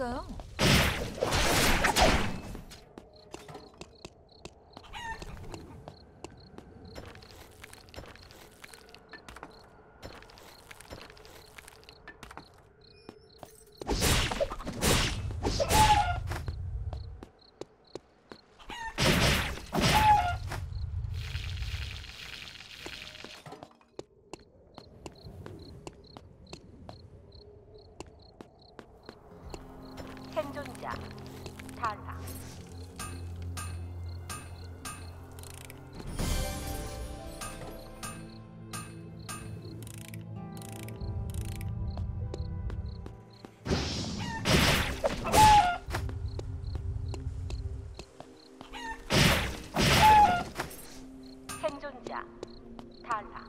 있어요. 呀他是他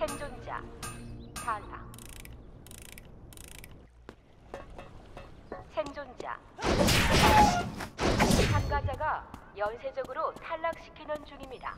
생존자 사망 생존자 참가자가 연쇄적으로 탈락시키는 중입니다.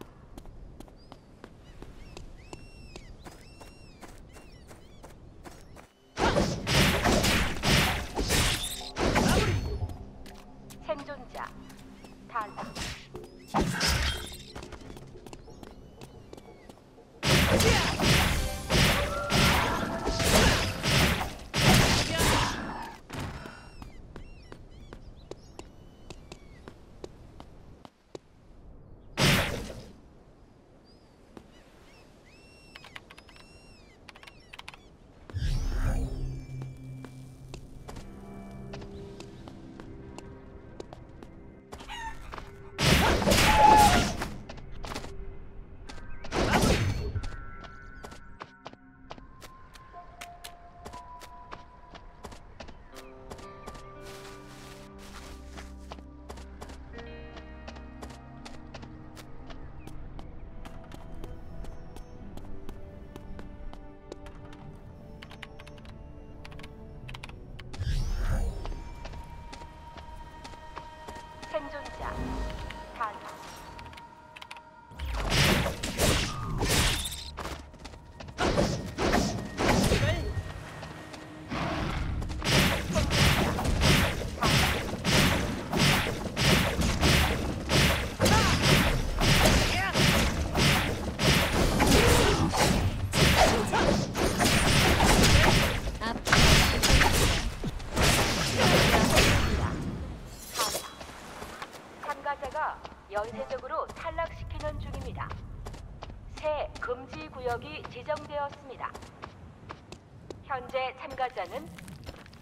현재 참가자는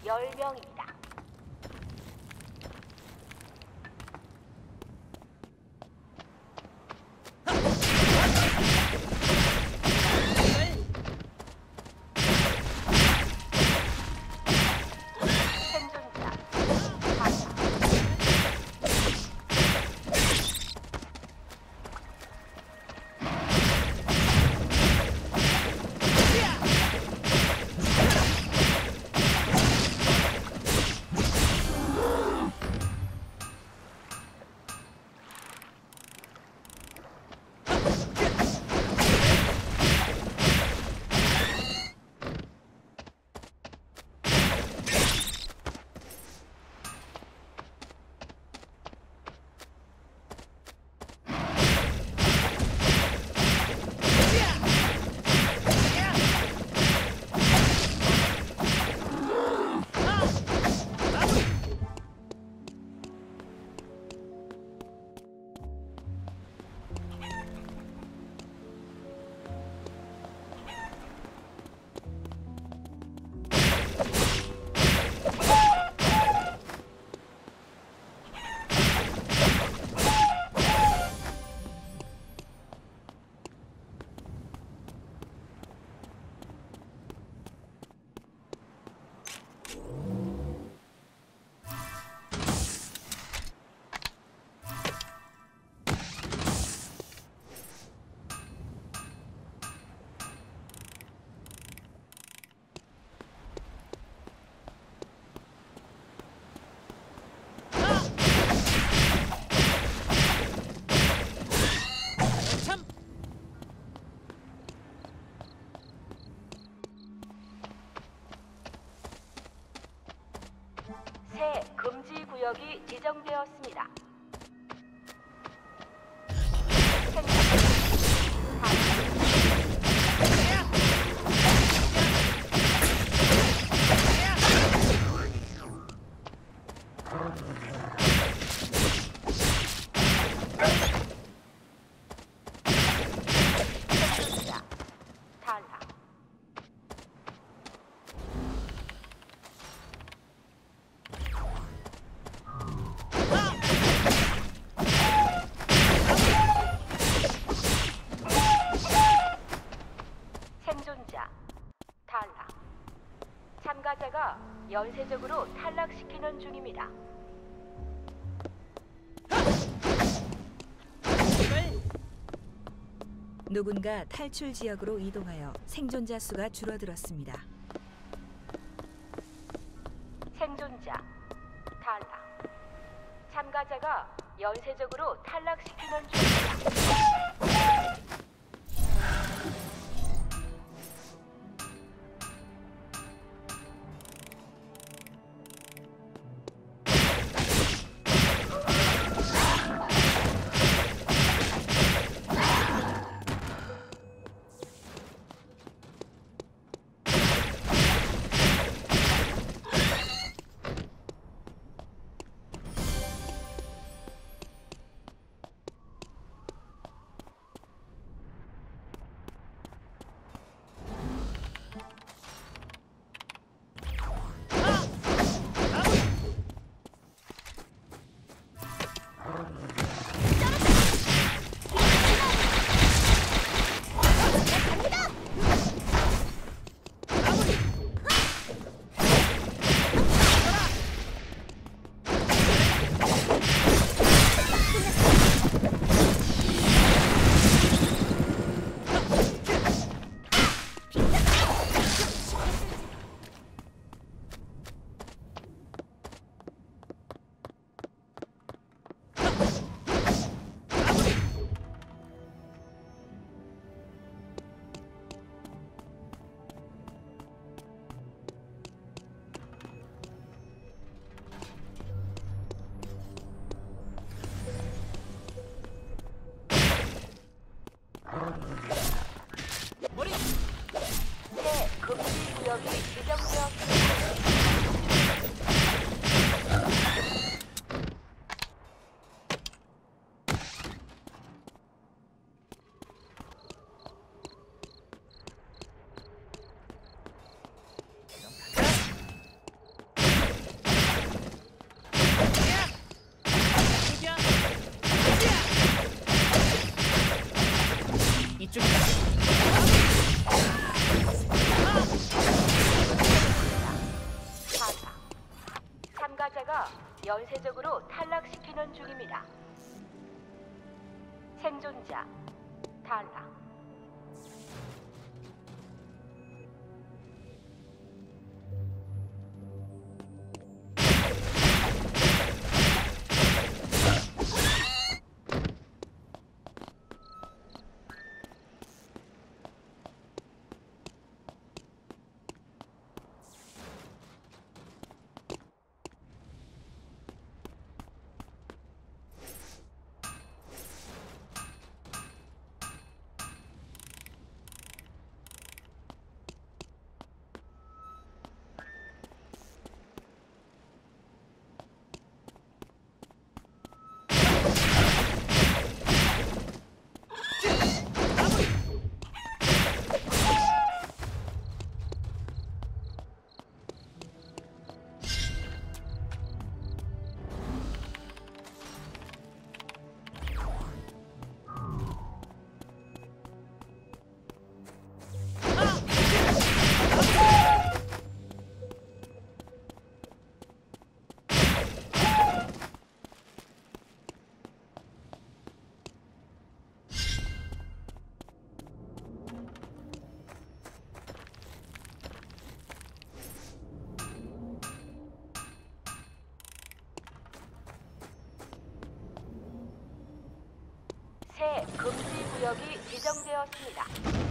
10명입니다. 새 금지 구역이 지정되었습니다. 연쇄적으로 탈락시키는 중입니다. 누군가 탈출 지역으로 이동하여 생존자 수가 줄어들었습니다. Starlight. 생존자 탈락. 구역이 지정되었습니다.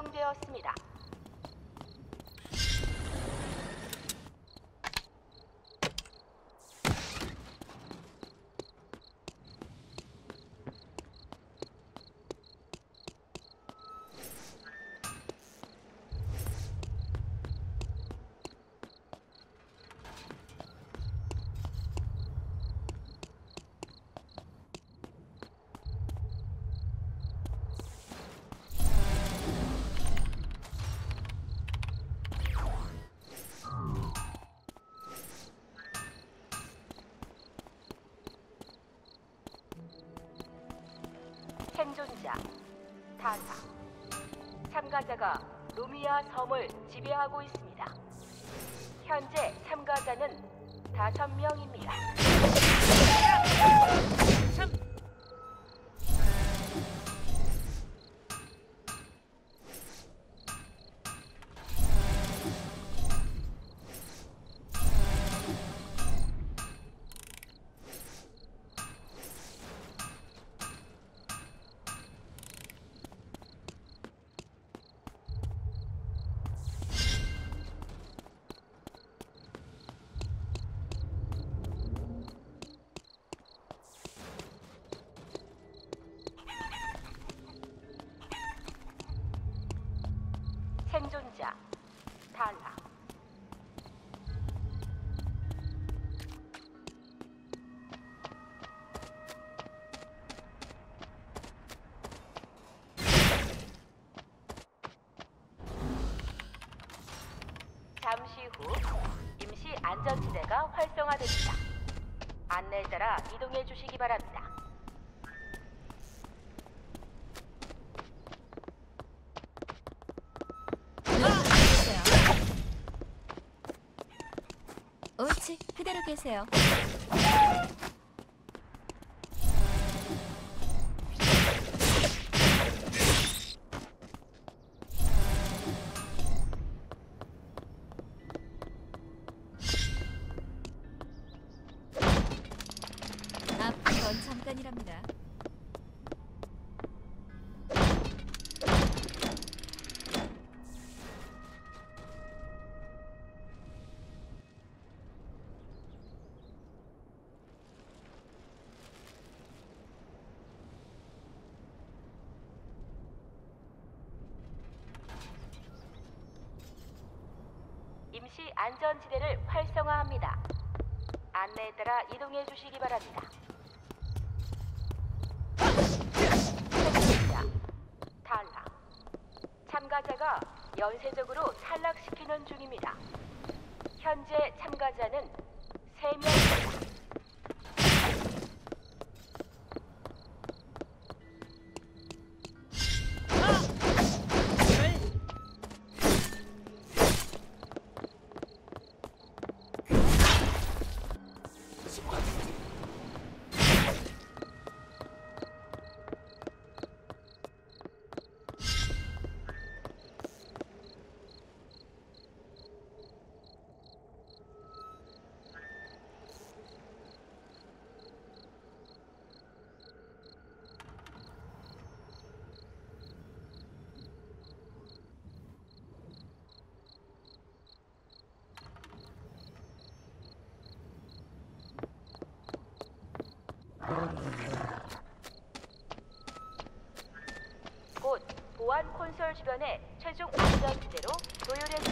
구역이 지정되었습니다. 생존자 탈락. 참가자가 루미아 섬을 지배하고 있습니다. 현재 참가자는 다섯 명입니다. 후 임시 안전지대가 활성화됩니다. 안내에 따라 이동해 주시기 바랍니다. 옳지, 그대로 계세요. 안전지대를 활성화합니다. 안내에 따라 이동해 주시기 바랍니다. 탈락. 참가자가 연쇄적으로 탈락시키는 중입니다. 현재 참가자는 3명 곧 보안 콘솔 주변에 최종 안전지대로 도열해